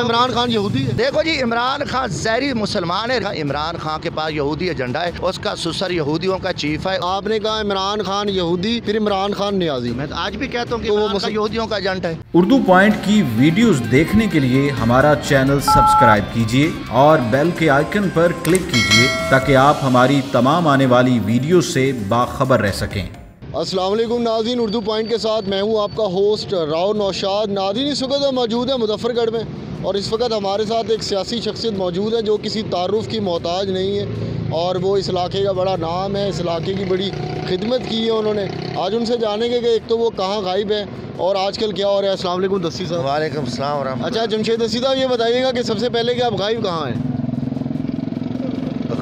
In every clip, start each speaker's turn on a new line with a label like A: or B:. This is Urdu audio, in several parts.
A: عمران خان یہودی ہے۔
B: دیکھو جی عمران خان زہری مسلمان ہے۔ عمران خان کے پاس یہودی ایجنڈا ہے اس کا سسر یہودیوں کا چیف ہے۔
A: آپ نے کہا عمران خان یہودی پھر عمران خان نیازی۔
B: میں آج بھی کہتا ہوں کہ
A: وہ
B: عمران خان
A: مسل-
B: یہودیوں کا ایجنٹ ہے۔
C: اردو پوائنٹ کی ویڈیوز دیکھنے کے لیے ہمارا چینل سبسکرائب کیجیے اور بیل کے آئیکن پر کلک کیجیے تاکہ آپ ہماری تمام آنے والی ویڈیوز سے باخبر رہ سکیں۔
A: السلام علیکم ناظرین اردو پوائنٹ کے ساتھ میں ہوں آپ کا ہوسٹ راؤ نوشاد۔ ناظرین اس وقت ہم موجود ہیں مظفر گڑھ میں اور اس وقت ہمارے ساتھ ایک سیاسی شخصیت موجود ہے جو کسی تعارف کی محتاج نہیں ہے اور وہ اس علاقے کا بڑا نام ہے اس علاقے کی بڑی خدمت کی ہے انہوں نے۔ آج ان سے جانیں گے کہ ایک تو وہ کہاں غائب ہے اور آج کل کیا ہو رہا ہے۔ السلام علیکم دسی صاحب۔
B: وعلیکم السلام ورحمۃ
A: اچھا جمشید دسی صاحب یہ بتائیے گا کہ سب سے پہلے کہ آپ غائب کہاں ہیں؟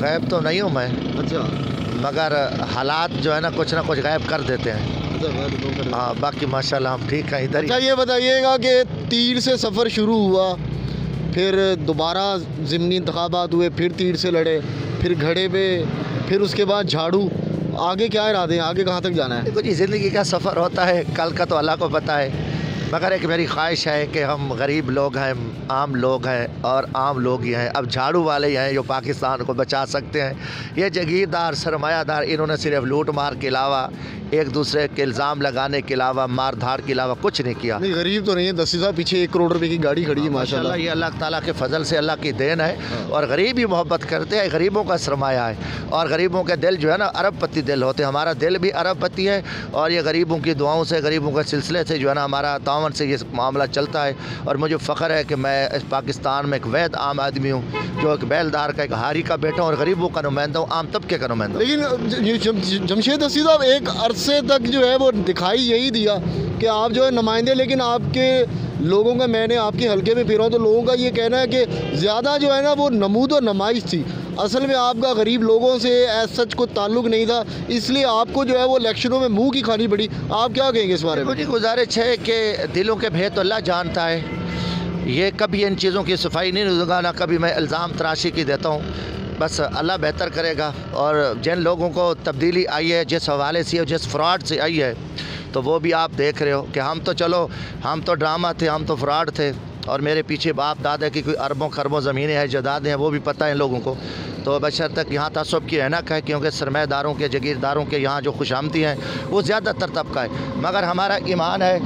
B: غائب تو نہیں ہوں میں۔
A: اچھا۔
B: مگر حالات جو ہے نا کچھ نہ کچھ غائب کر دیتے ہیں۔ ہاں باقی ماشاء اللہ ہم ٹھیک ہیں ادھر
A: اچھا یہ بتائیے گا کہ تیر سے سفر شروع ہوا پھر دوبارہ ضمنی انتخابات ہوئے پھر تیر سے لڑے پھر گھڑے پہ پھر اس کے بعد جھاڑو۔ آگے کیا ارادے ہیں؟ آگے کہاں تک جانا ہے؟
B: دیکھو جی زندگی کا سفر ہوتا ہے کل کا تو اللہ کو پتہ ہے۔ مگر ایک میری خواہش ہے کہ ہم غریب لوگ ہیں عام لوگ ہیں اور عام لوگ ہی ہیں۔ اب جھاڑو والے ہی ہیں جو پاکستان کو بچا سکتے ہیں۔ یہ جگیردار سرمایہ دار انہوں نے صرف لوٹ مار کے علاوہ ایک دوسرے کے الزام لگانے کے علاوہ مار دھاڑ کے علاوہ کچھ نہیں کیا۔
A: نہیں غریب تو نہیں ہے دسی صاحب پیچھے ایک کروڑ روپے کی گاڑی کھڑی ہے ماشاء اللہ
B: یہ اللہ تعالیٰ کے فضل سے اللہ کی دین ہے۔ اور غریب ہی محبت کرتے ہیں غریبوں کا سرمایہ ہے۔ اور غریبوں کے دل جو ہے نا ارب پتی دل ہوتے ہیں۔ ہمارا دل بھی ارب پتی ہے اور یہ غریبوں کی دعاؤں سے غریبوں کے سلسلے سے جو ہے نا ہمارا تعاون سے یہ معاملہ چلتا ہے اور مجھے فخر ہے کہ میں اس پاکستان میں ایک وید عام آدمی ہوں جو ایک بیلدار کا ایک ہاری کا بیٹا ہوں اور غریبوں کا نمائندہ ہوں، عام طبقے کا نمائندہ
A: لیکن جمشید دسی صاحب، ایک عرصے تک جو ہے وہ دکھائی یہی دیا کہ آپ جو ہے نمائندے لیکن آپ کے لوگوں کا میں نے آپ کے حلقے میں پھرا ہوں تو لوگوں کا یہ کہنا ہے کہ زیادہ جو ہے نا وہ نمود و نمائش تھی۔ اصل میں آپ کا غریب لوگوں سے ایز سچ کو تعلق نہیں تھا، اس لیے آپ کو جو ہے وہ الیکشنوں میں منہ کی کھانی پڑی۔ آپ کیا کہیں گے اس بارے میں؟
B: مجھے جی، گزارش ہے کہ دلوں کے بھید تو اللہ جانتا ہے۔ یہ کبھی ان چیزوں کی صفائی نہیں دوں گا نہ کبھی میں الزام تراشی کی دیتا ہوں۔ بس اللہ بہتر کرے گا۔ اور جن لوگوں کو تبدیلی آئی ہے، جس حوالے سے جس فراڈ سے آئی ہے، تو وہ بھی آپ دیکھ رہے ہو کہ ہم تو چلو، ہم تو ڈرامہ تھے، ہم تو فراڈ تھے۔ اور میرے پیچھے باپ دادا کی کوئی اربوں خربوں زمینیں ہیں، جدادیں ہیں، وہ بھی پتہ ہیں لوگوں کو۔ تو بشر تک یہاں تعصب کی رہنک ہے، کیونکہ سرمایہ داروں کے، جگیرداروں کے یہاں جو خوش آمدی ہیں، وہ زیادہ تر طبقہ ہے۔ مگر ہمارا ایمان ہے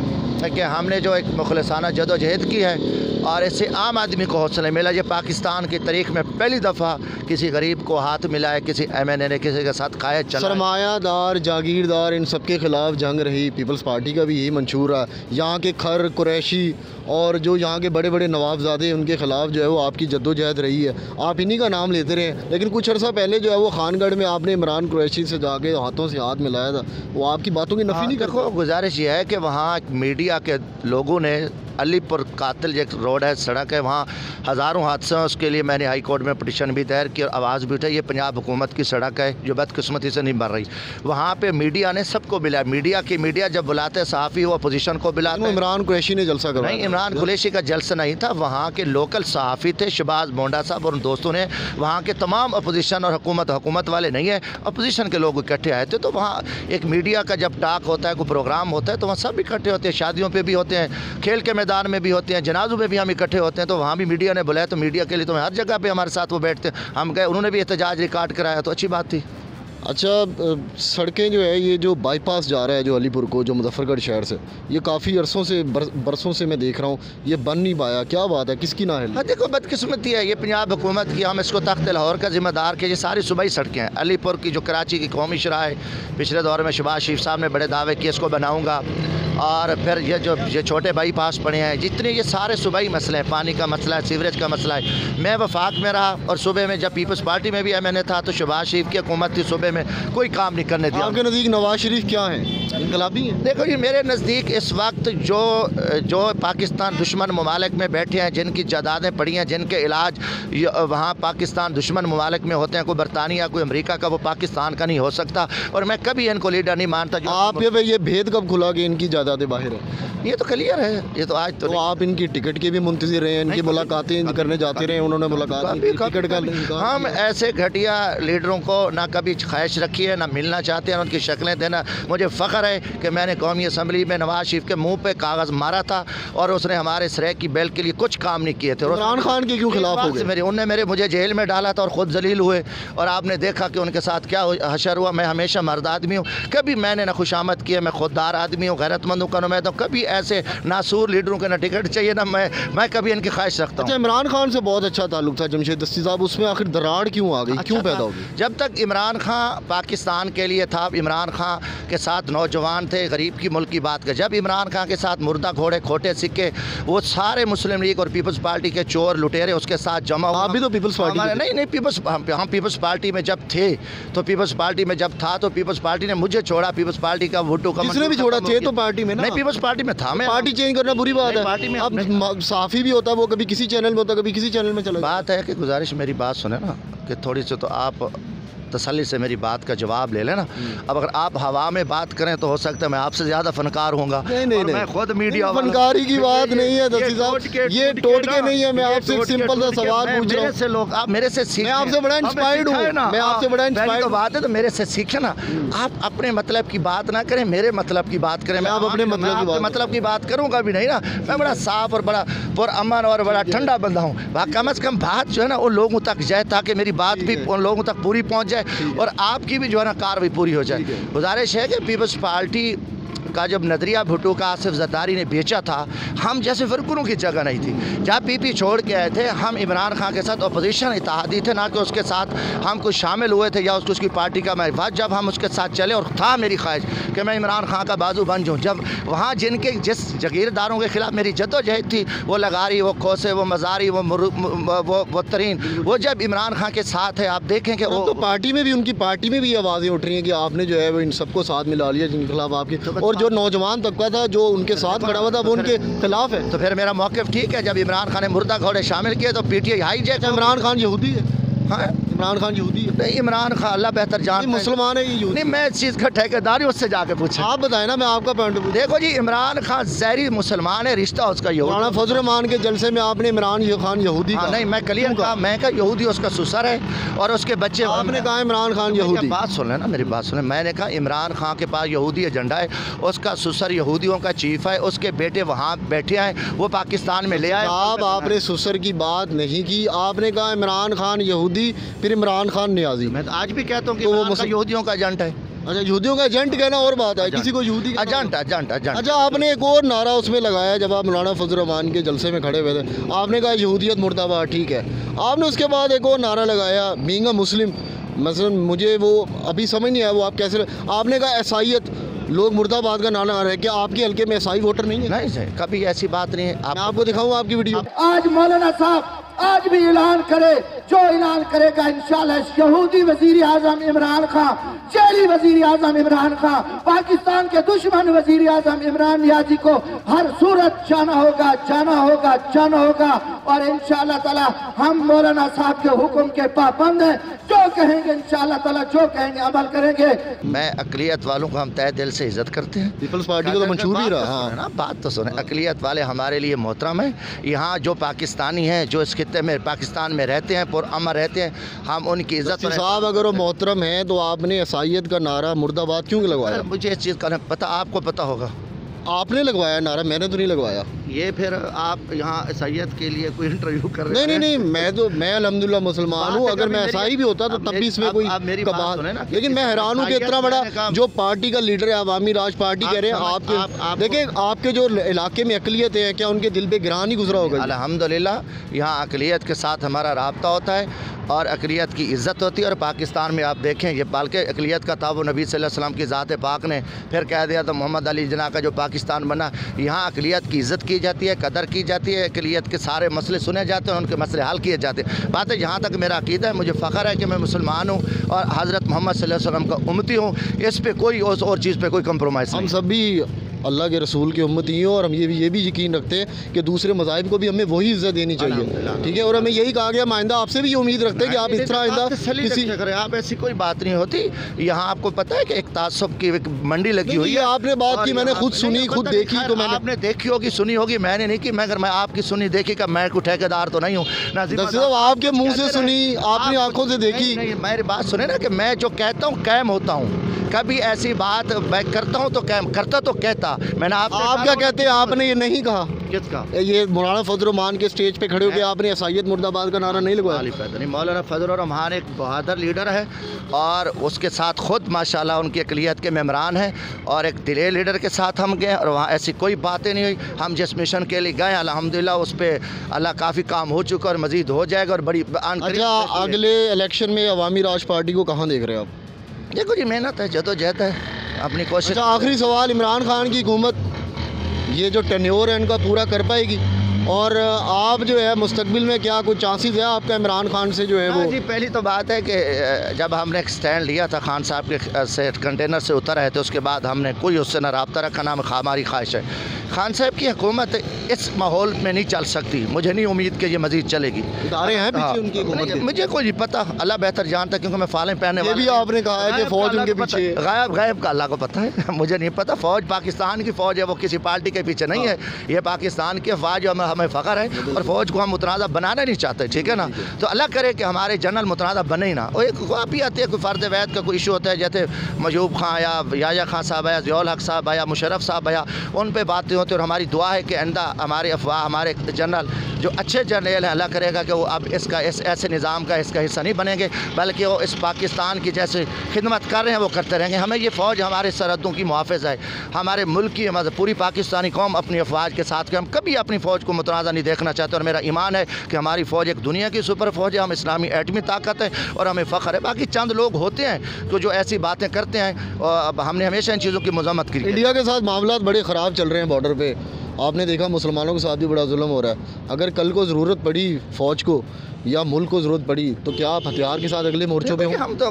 B: کہ ہم نے جو ایک مخلصانہ جد و جہد کی ہے اور اس سے عام آدمی کو حوصلہ ملا یہ پاکستان کی تاریخ میں پہلی دفعہ کسی غریب کو ہاتھ ملا ہے کسی ایم این اے نے کسی کے ساتھ کھایا چلا۔
A: سرمایہ دار جاگیردار ان سب کے خلاف جنگ رہی۔ پیپلز پارٹی کا بھی یہی منشور ہے۔ یہاں کے کھر قریشی اور جو یہاں کے بڑے بڑے نوابزادے ان کے خلاف جو ہے وہ آپ کی جد و جہد رہی ہے۔ آپ انہی کا نام لیتے رہے لیکن کچھ عرصہ پہلے جو ہے وہ خان گڑھ میں آپ نے عمران قریشی سے جا کے ہاتھوں سے ہاتھ ملایا تھا۔ وہ آپ کی باتوں کی نفی
B: ہاں،
A: نہیں
B: دیکھو گزارش یہ ہے کہ وہاں میڈیا کے لوگوں نے علی پور قاتل ایک روڈ ہے سڑک ہے وہاں ہزاروں حادثے ہیں۔ اس کے لیے میں نے ہائی کورٹ میں پٹیشن بھی دائر کی اور آواز بھی اٹھائی۔ یہ پنجاب حکومت کی سڑک ہے جو بدقسمتی سے نہیں بن رہی۔ وہاں پہ میڈیا نے سب کو بلایا۔ میڈیا کی میڈیا جب بلاتے صحافی وہ اپوزیشن کو بلاتے
A: عمران قریشی نے جلسہ کروایا
B: نہیں عمران قریشی کا جلسہ نہیں تھا۔ وہاں کے لوکل صحافی تھے شباز بونڈا صاحب اور ان دوستوں نے وہاں کے تمام اپوزیشن اور حکومت حکومت والے نہیں ہیں۔ اپوزیشن کے لوگ اکٹھے آئے تھے۔ تو وہاں ایک میڈیا کا جب ٹاک ہوتا ہے کوئی پروگرام ہوتا ہے تو وہاں سب اکٹھے ہوتے ہیں۔ شادیوں پہ بھی ہوتے ہیں۔ کھیل کے میدان میں بھی ہوتے ہیں جنازوں میں بھی ہم اکٹھے ہوتے ہیں تو وہاں بھی میڈیا نے بلایا تو میڈیا کے لیے تو ہر جگہ پہ ہمارے ساتھ وہ بیٹھتے ہیں۔ ہم گئے انہوں نے بھی احتجاج ریکارڈ کرایا تو اچھی بات تھی۔
A: اچھا سڑکیں جو ہے یہ جو بائی پاس جا رہا ہے جو علی پور کو جو مظفر گڑھ شہر سے یہ کافی عرصوں سے بر- برسوں سے میں دیکھ رہا ہوں۔ یہ بن نہیں پایا کیا بات ہے؟ کس کی نااہلی؟
B: ہاں دیکھو بدقسمتی ہے۔ یہ پنجاب حکومت کی ہم اس کو تخت لاہور کا ذمہ دار کہ یہ ساری صوبائی سڑکیں ہیں۔ علی پور کی جو کراچی کی قومی شرح ہے پچھلے دور میں شباز شریف صاحب نے بڑے دعوے کیے اس کو بناؤں گا۔ اور پھر یہ جو یہ چھوٹے بائی پاس پڑے ہیں جتنے یہ سارے صوبائی مسئلے ہیں پانی کا مسئلہ ہے سیوریج کا مسئلہ ہے۔ میں وفاق میں رہا اور صوبے میں جب پیپلز پارٹی میں بھی ایم این اے تھا تو شباز شریف کی حکومت تھی صوبے میں کوئی کام نہیں کرنے دیا۔
A: آپ کے نزدیک نواز شریف کیا ہیں؟ انقلابی ہیں؟
B: دیکھو جی میرے نزدیک اس وقت جو جو پاکستان دشمن ممالک میں بیٹھے ہیں جن کی جدادیں پڑی ہیں جن کے علاج وہاں پاکستان دشمن ممالک میں ہوتے ہیں کوئی برطانیہ کوئی امریکہ کا وہ پاکستان کا نہیں ہو سکتا۔ اور میں کبھی ان کو لیڈر نہیں مانتا
A: آپ یہ بھید کب کھلا کہ ان کی جائیداد قیادات باہر ہے
B: یہ تو کلیئر ہے۔ یہ تو آج تو
A: آپ ان کی ٹکٹ کے بھی منتظر رہے ہیں ان کی ملاقاتیں کرنے جاتے رہے ہیں انہوں نے ملاقات ٹکٹ کا
B: ہم
A: کیا۔
B: ایسے گھٹیا لیڈروں کو نہ کبھی خواہش رکھی ہے نہ ملنا چاہتے ہیں ان کی شکلیں دینا۔ مجھے فخر ہے کہ میں نے قومی اسمبلی میں نواز شریف کے منہ پہ کاغذ مارا تھا اور اس نے ہمارے سریک کی بیل کے لیے کچھ کام نہیں کیے تھے۔
A: عمران خان کے کیوں خلاف ہو گئے؟
B: میرے انہوں نے میرے مجھے جیل میں ڈالا تھا اور خود ذلیل ہوئے۔ اور آپ نے دیکھا کہ ان کے ساتھ کیا حشر ہوا۔ میں ہمیشہ مرد آدمی ہوں۔ کبھی میں نے نہ خوشامد کی ہے میں خوددار آدمی ہوں غیرت مندوں کا نمائندہ ہوں کبھی ایسے ناسور لیڈروں کے نہ ٹکٹ چاہیے نہ میں میں کبھی ان کی خواہش رکھتا
A: اچھا
B: ہوں۔
A: عمران خان سے بہت اچھا تعلق تھا جمشید دستی صاحب اس میں آخر دراڑ کیوں آ گئی؟ کیوں
B: اچھا
A: پیدا
B: تھا۔
A: ہوگی
B: جب تک عمران خان پاکستان کے لیے تھا عمران خان کے ساتھ نوجوان تھے غریب کی ملک کی بات کر جب عمران خان کے ساتھ مردہ گھوڑے کھوٹے سکے وہ سارے مسلم لیگ اور پیپلز پارٹی کے چور لٹیرے اس کے ساتھ جمع ہوا۔
A: بھی تو پیپلز پارٹی۔
B: نہیں نہیں پیپلز ہم پیپلز پارٹی میں جب تھے تو پیپلز پارٹی میں جب تھا تو پیپلز پارٹی نے مجھے چھوڑا۔ پیپلز پارٹی کا ووٹو کا
A: بھی چھوڑا؟ تھے تو پارٹی میں نا؟
B: نہیں پیپلز پارٹی میں تھا میں۔
A: پارٹی چینج کرنا بری بات
B: نہیں، پارٹی
A: ہے
B: میں
A: اب صحافی بھی ہوتا ہے وہ کبھی کسی چینل میں ہوتا ہے کبھی کسی چینل میں چلا
B: بات ہے کہ گزارش میری بات سنیں نا کہ تھوڑی سی تو آپ تسلی سے میری بات کا جواب لے لیں نا اب اگر آپ ہوا میں بات کریں تو ہو سکتا ہے میں آپ سے زیادہ فنکار ہوں گا۔ میں خود میڈیا
A: فنکاری کی بات نہیں ہے
B: یہ ٹوٹکے نا،
A: نہیں ہے میں آپ سے سمپل سا سوال پوچھ رہا ہوں۔
B: سے لوگ آپ میرے سے سیکھیں۔
A: میں آپ سے بڑا inspired ہوں۔ میں آپ سے بڑا
B: ہاں،
A: inspired
B: تو
A: ہوں۔
B: بات ہے تو میرے سے سیکھیں نا۔ آپ اپنے مطلب کی بات نہ کریں میرے مطلب کی بات کریں۔ میں
A: آپ اپنے مطلب کی
B: آپ کے
A: بات
B: مطلب کی بات کروں گا بھی نہیں نا۔ میں بڑا صاف اور بڑا پر امن اور بڑا ٹھنڈا بندہ ہوں۔ کم از کم بات جو ہے نا ان لوگوں تک جائے تاکہ میری بات بھی ان لوگوں تک پوری پہنچ جائے۔ اور آپ کی بھی جو ہے نا کار بھی پوری ہو جائے۔ گزارش ہے کہ پیپلز پارٹی کا جب نظریہ بھٹو کا آصف زرداری نے بیچا تھا ہم جیسے فرقروں کی جگہ نہیں تھی۔ جب پی پی چھوڑ کے آئے تھے ہم عمران خان کے ساتھ اپوزیشن اتحادی تھے نہ کہ اس کے ساتھ ہم کچھ شامل ہوئے تھے یا اس کو اس کی پارٹی کا میں بات جب ہم اس کے ساتھ چلے اور تھا میری خواہش کہ میں عمران خان کا بازو بن جاؤں۔ جب وہاں جن کے جس جگیرداروں کے خلاف میری جد و جہد تھی وہ لگاری وہ کھوسے وہ مزاری وہ مرو- وہ ترین وہ جب عمران خان کے ساتھ ہے آپ دیکھیں کہ وہ
A: تو پارٹی میں بھی ان کی پارٹی میں بھی آوازیں اٹھ رہی ہیں کہ آپ نے جو ہے وہ ان سب کو ساتھ ملا لیا جن کے خلاف آپ کی اور جو نوجوان طبقہ تھا جو ان کے ساتھ کھڑا ہوا تھا وہ ان کے خلاف ہے۔
B: تو پھر میرا موقف ٹھیک ہے جب عمران خان نے مردہ گھوڑے شامل کیے تو P T I hijack
A: Imran Khan یہودی ہے۔
B: ہاں۔
A: عمران خان یہودی ہے۔
B: نہیں عمران خان اللہ بہتر ہے۔
A: مسلمان ہے یہ یہودی۔
B: نہیں میں اس چیز کا ٹھیکیداری اس سے جا کے پوچھا
A: آپ بتائیں نا میں آپ کا پوائنٹ
B: دیکھو جی عمران خان زہری مسلمان ہے رشتہ اس کا یہودی
A: مولانا فضل الرحمان کے جلسے میں آپ نے عمران خان یہودی
B: ہاں
A: کہا۔
B: نہیں میں کلیئر کہا میں کہا یہودی اس کا سسر ہے اور اس کے بچے
A: آپ نے کہا عمران خان یہودی۔
B: بات سن لیں نا میری بات سنیں میں نے کہا عمران خان کے پاس یہودی ایجنڈا ہے اس کا سسر یہودیوں کا چیف ہے اس کے بیٹے وہاں بیٹھے ہیں وہ پاکستان میں لے آئے۔
A: آپ آپ نے سسر کی بات نہیں کی۔ آپ نے کہا عمران خان یہودی پھر عمران خان نیازی۔
B: میں آج بھی کہتا ہوں کہ
A: وہ
B: یہودیوں کا ایجنٹ ہے۔
A: اچھا یہودیوں کا ایجنٹ کہنا اور بات ہے کسی کو یہودی
B: ایجنٹ ایجنٹ ایجنٹ
A: اچھا آپ نے ایک اور نعرہ اس میں لگایا جب آپ مولانا فضل الرحمان کے جلسے میں کھڑے ہوئے تھے۔ آپ نے کہا یہودیت مرد آباد ٹھیک ہے۔ آپ نے اس کے بعد ایک اور نعرہ لگایا بینگ اے مسلم۔ مثلا مجھے وہ ابھی سمجھ نہیں آیا وہ آپ کیسے آپ نے کہا عیسائیت لوگ مرد آباد کا نعرہ آ رہا ہے کیا آپ کے حلقے میں عیسائی ووٹر نہیں ہے
B: نہیں سر کبھی ایسی بات نہیں ہے۔
A: میں آپ کو دکھاؤں آپ کی ویڈیو۔
D: آج مولانا صاحب آج بھی اعلان کرے جو اعلان کرے گا انشاءاللہ یہودی وزیر اعظم عمران خان جیلی وزیر اعظم عمران خان پاکستان کے دشمن وزیر اعظم عمران نیازی کو ہر صورت جانا ہوگا جانا ہوگا جانا ہوگا۔ اور انشاءاللہ تعالی ہم مولانا صاحب کے حکم کے پابند ہیں۔ جو کہیں گے انشاءاللہ تعالی جو کہیں گے عمل کریں گے۔
B: میں اقلیت والوں کو ہم تہ دل سے عزت کرتے ہیں۔
A: پیپلز پارٹی کو تو منشور ہی رہا ہاں۔
B: نا بات تو سنیں۔ اقلیت والے ہمارے لیے محترم ہیں۔ یہاں جو پاکستانی ہیں جو اس خطے میں پاکستان میں رہتے ہیں پر امن رہتے ہیں ہم ان کی عزت
A: صاحب اگر وہ محترم ہیں تو آپ نے عیسائیت کا نعرہ مرد آباد کیوں لگوایا؟
B: مجھے اس چیز کا پتہ آپ کو پتہ ہوگا۔
A: آپ نے لگوایا نعرہ؟ میں نے تو نہیں لگوایا۔
B: یہ پھر آپ یہاں عیسائیت کے لیے کوئی انٹرویو کر رہے
A: نہیں نہیں
B: ہیں؟
A: نہیں میں تو میں الحمدللہ مسلمان ہوں
B: ہے
A: اگر میں عیسائی بھی ہوتا تو تب بھی اس میں کوئی لیکن میں حیران ہوں کہ اتنا بڑا جو پارٹی کا لیڈر ہے عوامی راج پارٹی کہہ رہے ہیں آپ کے دیکھیں آپ کے جو علاقے میں اقلیت ہیں کیا ان کے دل پہ گران نہیں گزرا ہوگا؟
B: الحمدللہ یہاں اقلیت کے ساتھ ہمارا رابطہ ہوتا ہے اور اقلیت کی عزت ہوتی ہے اور پاکستان میں آپ دیکھیں یہ بلکہ اقلیت کا تھا وہ نبی صلی اللہ علیہ وسلم کی ذات پاک نے پھر کہہ دیا تو محمد علی جناح کا جو پاکستان بنا یہاں اقلیت کی عزت کی جاتی ہے قدر کی جاتی ہے اقلیت کے سارے مسئلے سنے جاتے ہیں ان کے مسئلے حل کیے جاتے ہیں۔ بات ہے جہاں تک میرا عقیدہ ہے مجھے فخر ہے کہ میں مسلمان ہوں اور حضرت محمد صلی اللہ علیہ وسلم کا امتی ہوں۔ اس پہ کوئی اور چیز پہ کوئی کمپرومائز
A: ہم سب بھی اللہ کے رسول کی امتی ہیں اور ہم یہ بھی یہ بھی یقین رکھتے ہیں کہ دوسرے مذاہب کو بھی ہمیں وہی عزت دینی چاہیے۔ ٹھیک ہے؟ اور ہمیں یہی کہا گیا آئندہ آپ سے بھی یہ امید رکھتے ہیں کہ آپ اس طرح آئندہ کسی
B: آپ ایسی کوئی بات نہیں ہوتی۔ یہاں آپ کو پتہ ہے کہ ایک تعصب کی ایک منڈی لگی ہوئی ہے۔
A: آپ نے بات کی، میں نے خود سنی، خود دیکھی، تو میں نے-
B: آپ نے دیکھی ہوگی سنی ہوگی میں نے نہیں کی مگر میں آپ کی سنی دیکھی کہ میں کوئی ٹھیکیدار تو نہیں ہوں۔
A: صاحب آپ کے منہ سے سنی آپ نے آنکھوں سے دیکھی۔
B: میری بات سنیں نا کہ میں جو کہتا ہوں قائم ہوتا ہوں۔ کبھی ایسی بات میں کرتا ہوں تو کرتا تو کہتا۔ میں نے آپ
A: آپ کیا کہتے ہیں؟ آپ نے یہ نہیں کہا۔
B: کس کا؟
A: یہ مولانا فضل الرحمان کے سٹیج پہ کھڑے ہو کے آپ نے عیسائیت مرد آباد کا نعرہ نہیں لگوایا۔
B: مولانا فضل الرحمان ایک بہادر لیڈر ہے اور اس کے ساتھ خود ماشاءاللہ ان کی اقلیت کے ممبران ہیں اور ایک دلے لیڈر کے ساتھ ہم گئے اور وہاں ایسی کوئی باتیں نہیں ہوئی۔ ہم جس مشن کے لیے گئے الحمدللہ اس پہ اللہ کافی کام ہو چکا اور مزید ہو جائے گا اور بڑی
A: اچھا۔ اگلے الیکشن میں عوامی راج پارٹی کو کہاں دیکھ رہے ہیں آپ؟
B: دیکھو جی محنت ہے جدوجہد ہے۔ اپنی کوشش
A: اچھا آخری سوال عمران خان کی حکومت یہ جو ٹینیور ہے ان کا پورا کر پائے گی؟ اور آپ جو ہے مستقبل میں کیا کوئی چانسز ہے آپ کا عمران خان سے جو ہے وہ؟
B: ہاں جی پہلی تو بات ہے کہ جب ہم نے ایک سٹینڈ لیا تھا خان صاحب کے سے کنٹینر سے اتر رہے تھے اس کے بعد ہم نے کوئی اس سے نہ رابطہ رکھا نہ ہماری خواہش ہے۔ خان صاحب کی حکومت اس ماحول میں نہیں چل سکتی۔ مجھے نہیں امید کہ یہ مزید چلے گی۔
A: ادارے ہیں
B: ہاں،
A: پیچھے ان کی حکومت
B: مجھے کوئی پتا اللہ بہتر جانتا ہے کیونکہ میں فالیں پہننے
A: یہ
B: والا
A: بھی
B: نہیں۔
A: آپ نے کہا ہے کہ فوج ان کے
B: پتہ-
A: پیچھے۔
B: غائب غائب کا اللہ کو پتہ ہے۔ مجھے نہیں پتا فوج پاکستان کی فوج ہے وہ کسی پارٹی کے پیچھے نہیں ہے۔ یہ پاکستان کی فوج ہے ہمیں ہمیں فخر ہے اور فوج کو ہم متنازع بنانا نہیں چاہتے ٹھیک ہے نا؟ تو اللہ کرے کہ ہمارے جنرل متنازع بنے ہی نا۔ اور ایک ہی آتے ہیں کوئی فرد وید کا کوئی ایشو ہوتا ہے جیسے مجوب خان یا یایا خان صاحب ہے یا ضیاء الحق صاحب ہے یا مشرف صاحب ہے یا ان پہ باتیں ہوتی اور ہماری دعا ہے کہ آئندہ ہمارے افواہ، ہمارے جنرل جو اچھے جنرل ہیں، اللہ کرے گا کہ وہ اب اس کا اس ایسے نظام کا، اس کا حصہ نہیں بنیں گے، بلکہ وہ اس پاکستان کی جیسے خدمت کر رہے ہیں، وہ کرتے رہیں گے۔ ہمیں یہ فوج ہمارے سرحدوں کی محافظ ہے، ہمارے ملک کی پوری پاکستانی قوم اپنی افواج کے ساتھ، کہ ہم کبھی اپنی فوج کو متنازع نہیں دیکھنا چاہتے۔ اور میرا ایمان ہے کہ ہماری فوج ایک دنیا کی سپر فوج ہے، ہم اسلامی ایٹمی طاقت ہے اور ہمیں فخر ہے۔ باقی چند لوگ ہوتے ہیں تو جو ایسی باتیں کرتے ہیں، اور ہم نے ہمیشہ ان چیزوں کی مذمت کی۔
A: انڈیا کے ساتھ معاملات بڑے خراب چل رہے ہیں بارڈر پہ آپ نے دیکھا مسلمانوں کے ساتھ بھی بڑا ظلم ہو رہا ہے۔ اگر کل کو ضرورت پڑی فوج کو یا ملک کو ضرورت پڑی تو کیا آپ ہتھیار کے ساتھ اگلے مورچوں پہ ہوں؟
B: ہم تو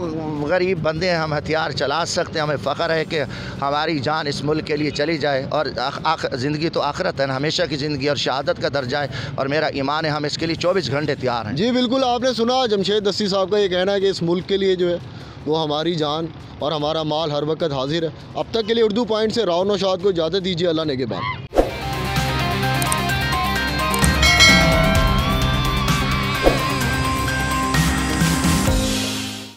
B: غریب بندے ہیں ہم ہتھیار چلا سکتے ہیں۔ ہمیں فخر ہے کہ ہماری جان اس ملک کے لیے چلی جائے۔ اور آخ زندگی تو آخرت ہے نا ہمیشہ کی زندگی اور شہادت کا درجہ ہے۔ اور میرا ایمان ہے ہم اس کے لیے چوبیس گھنٹے تیار ہیں۔
A: جی بالکل آپ نے سنا جمشید دستی صاحب کا یہ کہنا ہے کہ اس ملک کے لیے جو ہے وہ ہماری جان اور ہمارا مال ہر وقت حاضر ہے۔ اب تک کے لیے اردو پوائنٹ سے راؤ نوشاد کو اجازت دیجیے اللہ نے کے بعد